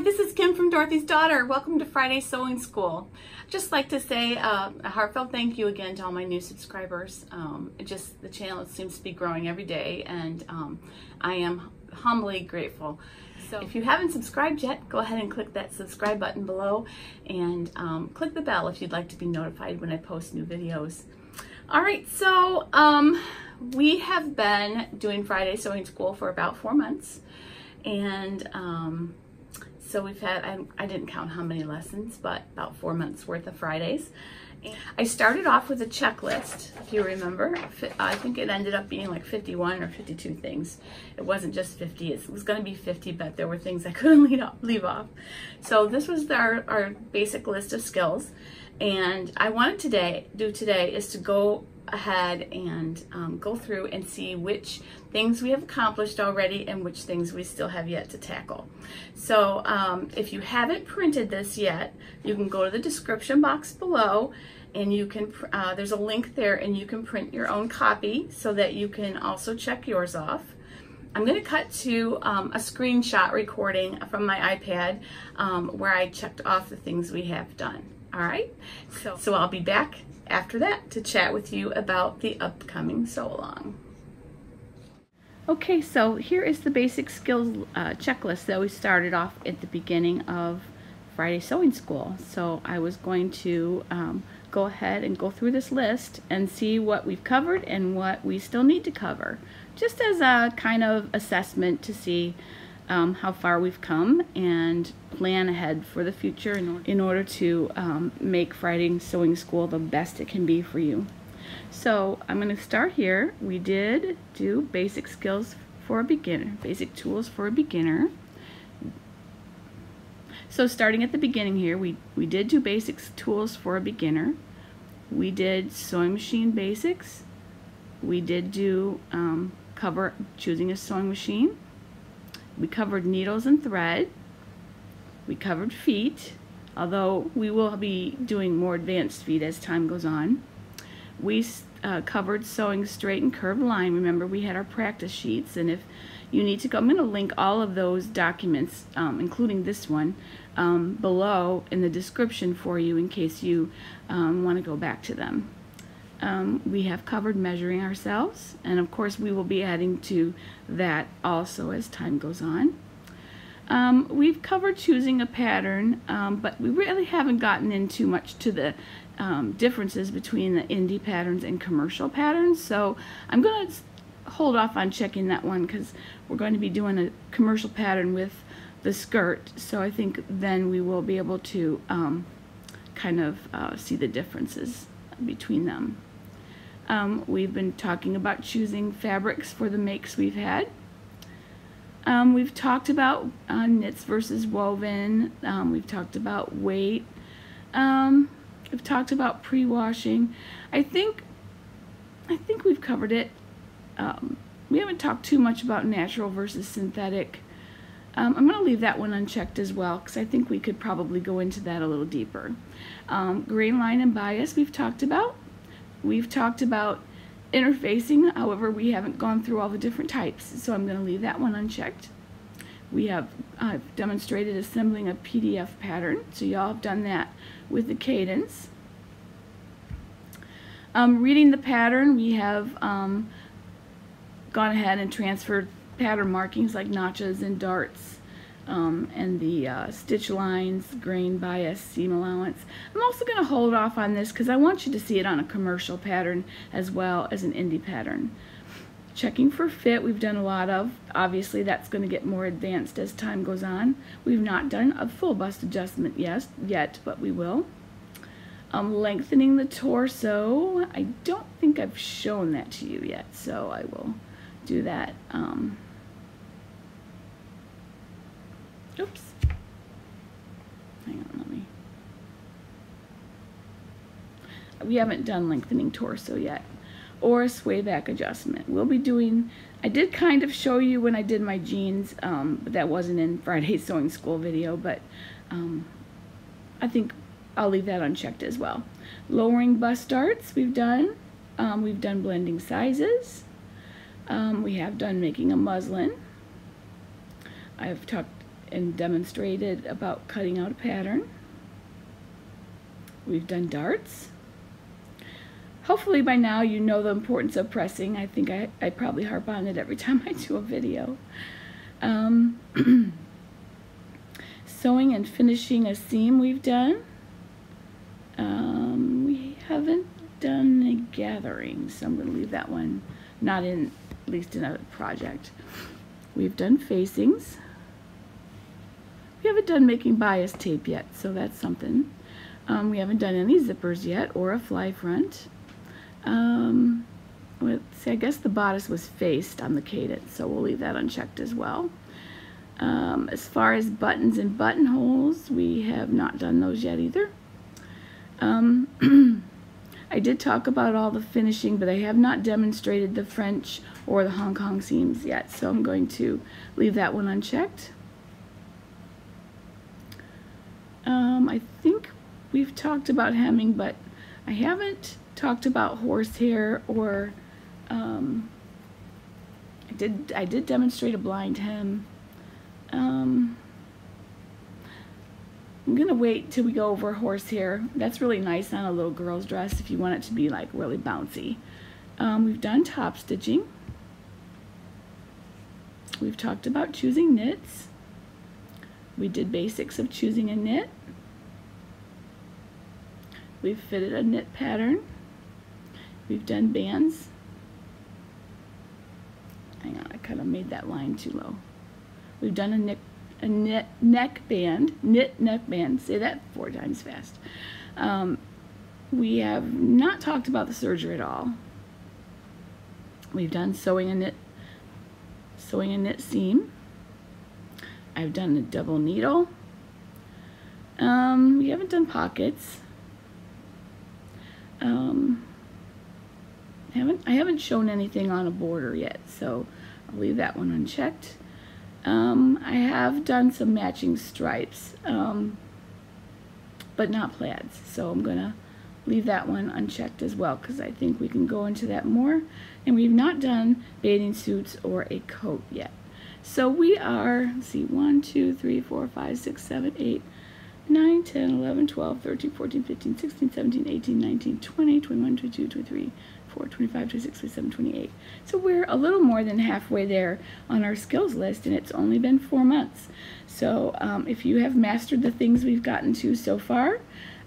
Hi, this is Kim from Dorothy's Daughter. Welcome to Friday Sewing School. Just like to say uh, a heartfelt thank you again to all my new subscribers. Um, just the channel seems to be growing every day, and um, I am humbly grateful. So if you haven't subscribed yet, go ahead and click that subscribe button below, and um, click the bell if you'd like to be notified when I post new videos. All right, so um, we have been doing Friday Sewing School for about four months, and um, so we've had, I, I didn't count how many lessons, but about four months worth of Fridays. I started off with a checklist, if you remember. I think it ended up being like 51 or 52 things. It wasn't just 50, it was gonna be 50, but there were things I couldn't leave off. Leave off. So this was our, our basic list of skills. And I wanted today, do today is to go ahead and um, go through and see which things we have accomplished already and which things we still have yet to tackle. So um, if you haven't printed this yet, you can go to the description box below and you can, uh, there's a link there and you can print your own copy so that you can also check yours off. I'm going to cut to um, a screenshot recording from my iPad um, where I checked off the things we have done. All right, so, so I'll be back after that to chat with you about the upcoming sew along. Okay, so here is the basic skills uh, checklist that we started off at the beginning of Friday Sewing School. So I was going to um, go ahead and go through this list and see what we've covered and what we still need to cover, just as a kind of assessment to see um, how far we've come and plan ahead for the future in, or in order to um, make Friday Sewing School the best it can be for you. So I'm going to start here. We did do basic skills for a beginner, basic tools for a beginner. So starting at the beginning here, we, we did do basic tools for a beginner. We did sewing machine basics. We did do um, cover choosing a sewing machine. We covered needles and thread. We covered feet, although we will be doing more advanced feet as time goes on. We uh, covered sewing straight and curved line. Remember, we had our practice sheets, and if you need to go, I'm going to link all of those documents, um, including this one, um, below in the description for you in case you um, want to go back to them. Um, we have covered measuring ourselves, and of course we will be adding to that also as time goes on. Um, we've covered choosing a pattern, um, but we really haven't gotten into much to the um, differences between the indie patterns and commercial patterns, so I'm going to hold off on checking that one because we're going to be doing a commercial pattern with the skirt, so I think then we will be able to um, kind of uh, see the differences between them. Um, we've been talking about choosing fabrics for the makes we've had. Um, we've talked about uh, knits versus woven. Um, we've talked about weight. Um, we've talked about pre-washing. I think I think we've covered it. Um, we haven't talked too much about natural versus synthetic. Um, I'm going to leave that one unchecked as well because I think we could probably go into that a little deeper. grain line and bias we've talked about. We've talked about interfacing, however, we haven't gone through all the different types, so I'm going to leave that one unchecked. We have uh, demonstrated assembling a PDF pattern, so y'all have done that with the cadence. Um, reading the pattern, we have um, gone ahead and transferred pattern markings like notches and darts um, and the uh, stitch lines, grain bias, seam allowance. I'm also going to hold off on this because I want you to see it on a commercial pattern as well as an indie pattern. Checking for fit we've done a lot of. Obviously that's going to get more advanced as time goes on. We've not done a full bust adjustment yes, yet, but we will. Um, lengthening the torso. I don't think I've shown that to you yet, so I will do that. Um, Oops. Hang on, let me. We haven't done lengthening torso yet or a sway back adjustment. We'll be doing, I did kind of show you when I did my jeans, um, but that wasn't in Friday's sewing school video, but um, I think I'll leave that unchecked as well. Lowering bust darts we've done. Um, we've done blending sizes. Um, we have done making a muslin. I've talked and demonstrated about cutting out a pattern. We've done darts. Hopefully by now you know the importance of pressing. I think I, I probably harp on it every time I do a video. Um, sewing and finishing a seam we've done. Um, we haven't done a gathering, so I'm going to leave that one not in, at least in a project. We've done facings. Haven't done making bias tape yet, so that's something. Um, we haven't done any zippers yet or a fly front. Um, let's see, I guess the bodice was faced on the cadence, so we'll leave that unchecked as well. Um, as far as buttons and buttonholes, we have not done those yet either. Um, I did talk about all the finishing, but I have not demonstrated the French or the Hong Kong seams yet, so I'm going to leave that one unchecked. Um, I think we've talked about hemming, but I haven't talked about horsehair or um, I did I did demonstrate a blind hem. Um, I'm gonna wait till we go over horsehair. That's really nice on a little girl's dress if you want it to be like really bouncy. Um, we've done top stitching. We've talked about choosing knits. We did basics of choosing a knit. We've fitted a knit pattern. We've done bands. Hang on, I kind of made that line too low. We've done a knit a knit neck band, knit neck band, say that four times fast. Um, we have not talked about the serger at all. We've done sewing a knit, sewing a knit seam. I've done a double needle. Um, we haven't done pockets. Um, I haven't I haven't shown anything on a border yet, so I'll leave that one unchecked. Um, I have done some matching stripes, um, but not plaids. So I'm going to leave that one unchecked as well because I think we can go into that more. And we've not done bathing suits or a coat yet. So we are, see, 1, 2, 3, 4, 5, 6, 7, 8, 9, 10, 11, 12, 13, 14, 15, 16, 17, 18, 19, 20, 21, 22, 23, 24, 25, 26, 27, 28. So we're a little more than halfway there on our skills list, and it's only been four months. So um, if you have mastered the things we've gotten to so far,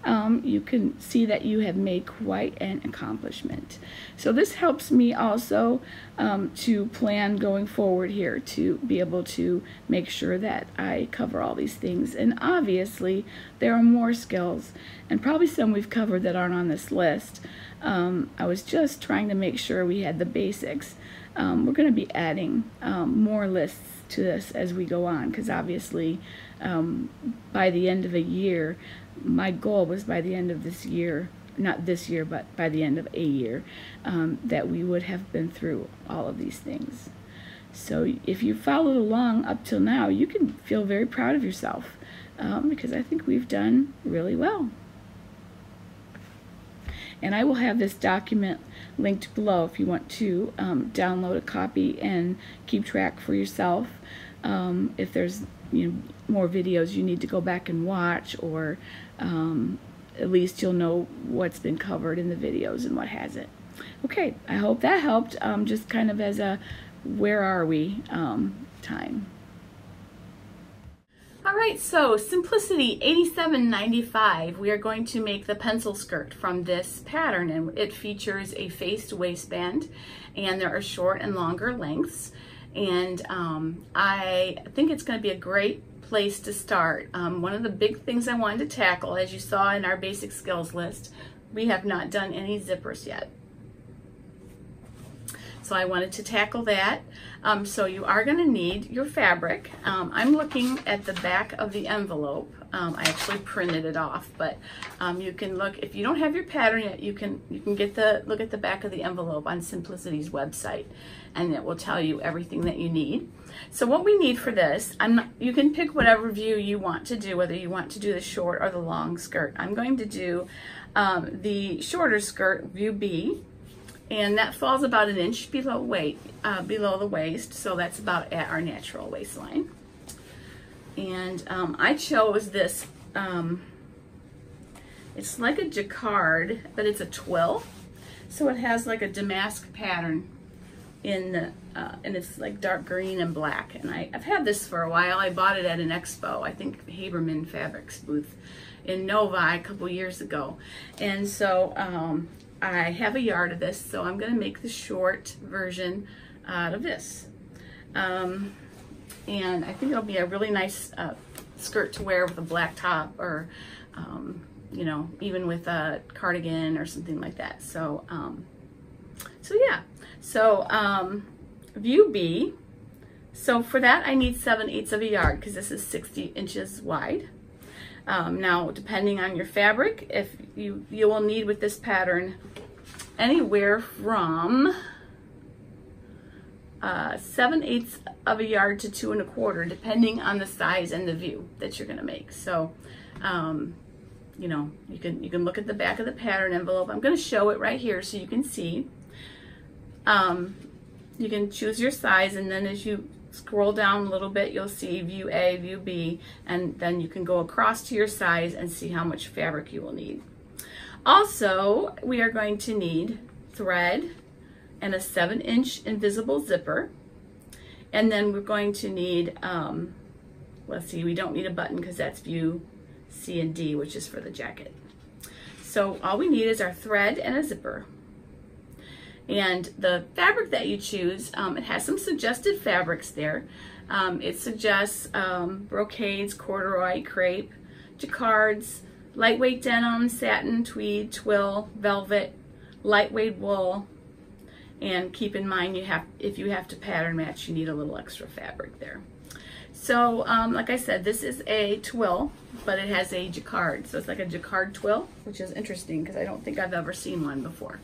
um, you can see that you have made quite an accomplishment. So this helps me also um, to plan going forward here to be able to make sure that I cover all these things. And obviously there are more skills and probably some we've covered that aren't on this list. Um, I was just trying to make sure we had the basics. Um, we're going to be adding um, more lists to this as we go on because obviously um, by the end of a year my goal was by the end of this year, not this year, but by the end of a year, um, that we would have been through all of these things. So if you followed along up till now, you can feel very proud of yourself um, because I think we've done really well. And I will have this document linked below if you want to um, download a copy and keep track for yourself. Um, if there's you know more videos you need to go back and watch or um, at least you'll know what's been covered in the videos and what hasn't. Okay, I hope that helped um, just kind of as a where are we um, time. All right, so Simplicity 8795, we are going to make the pencil skirt from this pattern and it features a faced waistband and there are short and longer lengths. And um, I think it's gonna be a great place to start. Um, one of the big things I wanted to tackle, as you saw in our basic skills list, we have not done any zippers yet. So I wanted to tackle that. Um, so you are going to need your fabric. Um, I'm looking at the back of the envelope. Um, I actually printed it off, but um, you can look, if you don't have your pattern yet, you can, you can get the, look at the back of the envelope on Simplicity's website, and it will tell you everything that you need. So what we need for this, I'm not, you can pick whatever view you want to do, whether you want to do the short or the long skirt. I'm going to do um, the shorter skirt, view B, and that falls about an inch below weight, uh, below the waist, so that's about at our natural waistline. And um, I chose this, um, it's like a jacquard, but it's a twill. So it has like a damask pattern in the, uh, and it's like dark green and black. And I, I've had this for a while. I bought it at an expo, I think Haberman Fabrics booth in Novi a couple years ago. And so um, I have a yard of this, so I'm gonna make the short version out of this. Um, and I think it'll be a really nice uh, skirt to wear with a black top or, um, you know, even with a cardigan or something like that. So, um, so yeah. So um, view B. So for that, I need 7 eighths of a yard because this is 60 inches wide. Um, now, depending on your fabric, if you, you will need with this pattern anywhere from uh, 7 eighths of a yard to two and a quarter, depending on the size and the view that you're gonna make. So, um, you know, you can, you can look at the back of the pattern envelope. I'm gonna show it right here so you can see. Um, you can choose your size and then as you scroll down a little bit, you'll see view A, view B, and then you can go across to your size and see how much fabric you will need. Also, we are going to need thread, and a seven inch invisible zipper. And then we're going to need, um, let's see, we don't need a button because that's view C and D, which is for the jacket. So all we need is our thread and a zipper. And the fabric that you choose, um, it has some suggested fabrics there. Um, it suggests um, brocades, corduroy, crepe, jacquards, lightweight denim, satin, tweed, twill, velvet, lightweight wool, and keep in mind, you have if you have to pattern match, you need a little extra fabric there. So, um, like I said, this is a twill, but it has a jacquard. So it's like a jacquard twill, which is interesting because I don't think I've ever seen one before.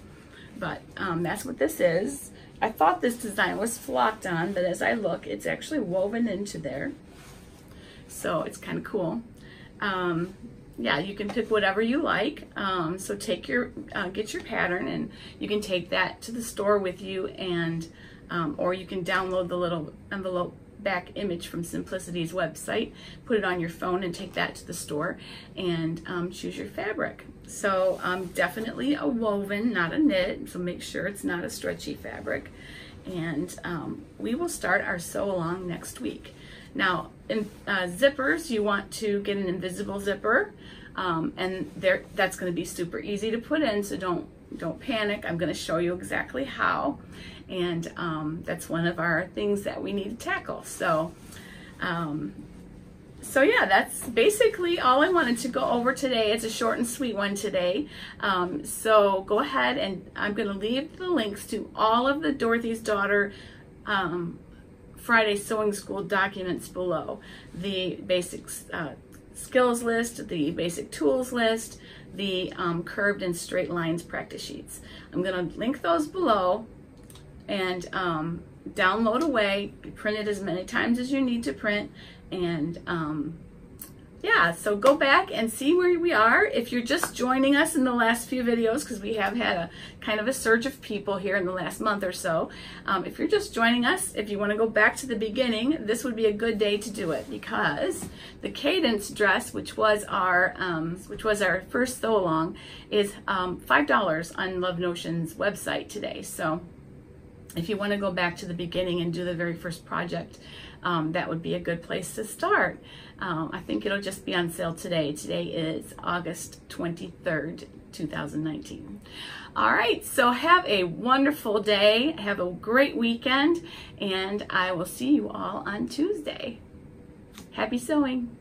But um, that's what this is. I thought this design was flocked on, but as I look, it's actually woven into there. So it's kind of cool. Um, yeah, you can pick whatever you like. Um, so take your, uh, get your pattern and you can take that to the store with you and, um, or you can download the little envelope back image from Simplicity's website, put it on your phone and take that to the store and um, choose your fabric. So um, definitely a woven, not a knit, so make sure it's not a stretchy fabric. And um, we will start our sew along next week. Now, in uh, zippers, you want to get an invisible zipper, um, and there that's going to be super easy to put in, so don't don't panic. I'm going to show you exactly how, and um, that's one of our things that we need to tackle. So, um, so yeah, that's basically all I wanted to go over today. It's a short and sweet one today. Um, so go ahead and I'm going to leave the links to all of the Dorothy's Daughter um, Friday Sewing School documents below. The basics uh, skills list, the basic tools list, the um, curved and straight lines practice sheets. I'm going to link those below and um, download away, print it as many times as you need to print, and um, yeah, so go back and see where we are. If you're just joining us in the last few videos, because we have had a kind of a surge of people here in the last month or so. Um, if you're just joining us, if you want to go back to the beginning, this would be a good day to do it because the cadence dress, which was our um, which was our first sew along, is um, five dollars on Love Notions' website today. So if you want to go back to the beginning and do the very first project, um, that would be a good place to start. Um, I think it'll just be on sale today. Today is August 23rd, 2019. All right, so have a wonderful day. Have a great weekend, and I will see you all on Tuesday. Happy sewing.